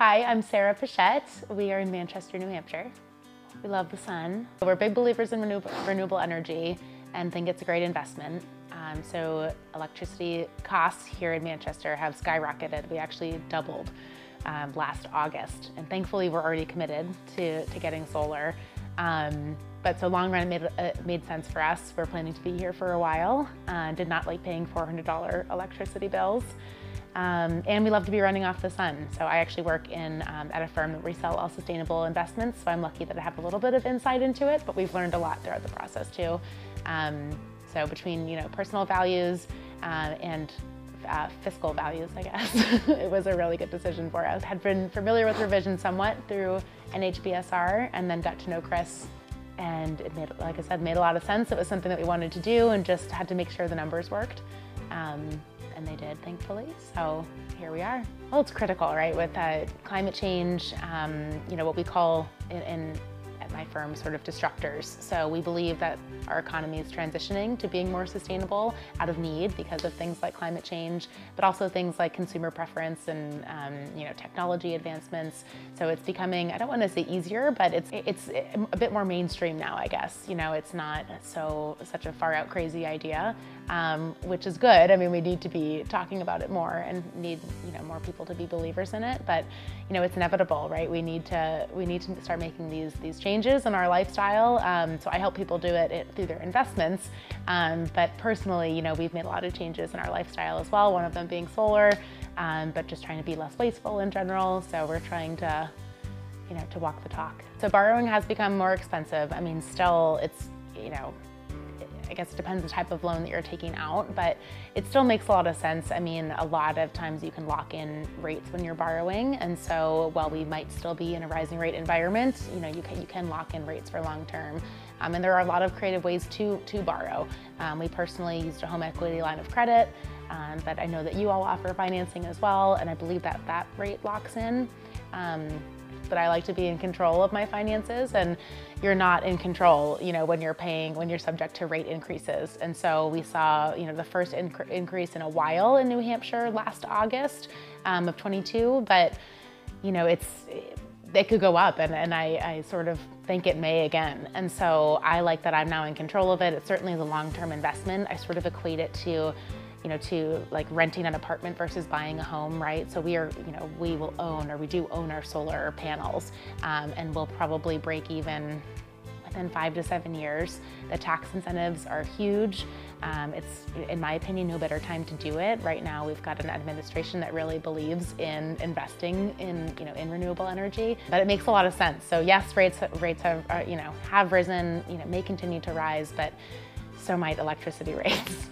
Hi, I'm Sara Pichette. We are in Manchester, New Hampshire. We love the sun. We're big believers in renewable, renewable energy and think it's a great investment. Um, so electricity costs here in Manchester have skyrocketed. We actually doubled um, last August. And thankfully we're already committed to, to getting solar. Um, but so long run it made, it made sense for us. We're planning to be here for a while. Uh, did not like paying $400 electricity bills. Um, and we love to be running off the sun. So I actually work in um, at a firm that we sell all sustainable investments. So I'm lucky that I have a little bit of insight into it, but we've learned a lot throughout the process too. Um, so between you know personal values uh, and uh, fiscal values, I guess, it was a really good decision for us. Had been familiar with ReVision somewhat through NHBSR and then got to know Chris and it made, like I said, made a lot of sense. It was something that we wanted to do and just had to make sure the numbers worked. Um, and they did, thankfully. So here we are. Well, it's critical, right, with uh, climate change, um, you know, what we call in, in my firm sort of disruptors. So we believe that our economy is transitioning to being more sustainable out of need because of things like climate change, but also things like consumer preference and um, you know technology advancements. So it's becoming, I don't want to say easier, but it's it's a bit more mainstream now, I guess. You know, it's not so such a far out crazy idea, um, which is good. I mean, we need to be talking about it more and need you know more people to be believers in it. But you know, it's inevitable, right? We need to we need to start making these these changes changes in our lifestyle. Um, so I help people do it, it through their investments. Um, but personally, you know, we've made a lot of changes in our lifestyle as well, one of them being solar, um, but just trying to be less wasteful in general. So we're trying to, you know, to walk the talk. So borrowing has become more expensive. I mean, still it's, you know, I guess it depends the type of loan that you're taking out, but it still makes a lot of sense. I mean, a lot of times you can lock in rates when you're borrowing. And so while we might still be in a rising rate environment, you know, you can, you can lock in rates for long term. Um, and there are a lot of creative ways to, to borrow. Um, we personally used a home equity line of credit, um, but I know that you all offer financing as well. And I believe that that rate locks in. But I like to be in control of my finances and you're not in control, you know, when you're paying, when you're subject to rate increases. And so we saw, you know, the first inc increase in a while in New Hampshire last August um, of 22, but you know, it's, it could go up and, and I, I, sort of think it may again. And so I like that I'm now in control of it. It certainly is a long-term investment. I sort of equate it to you know, to like renting an apartment versus buying a home, right? So we are, you know, we will own or we do own our solar panels um, and we'll probably break even within five to seven years. The tax incentives are huge. Um, it's, in my opinion, no better time to do it. Right now, we've got an administration that really believes in investing in, you know, in renewable energy, but it makes a lot of sense. So yes, rates rates have, uh, you know, have risen, you know, may continue to rise, but so might electricity rates.